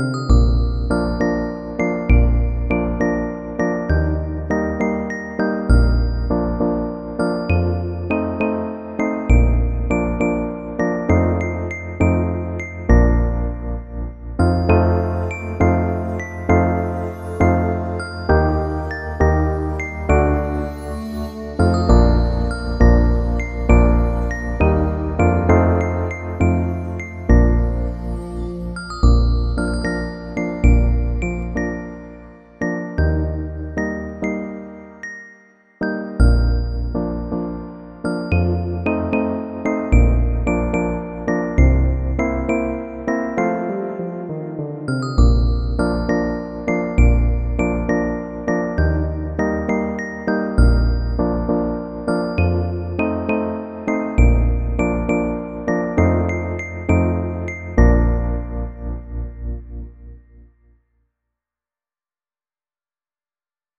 you.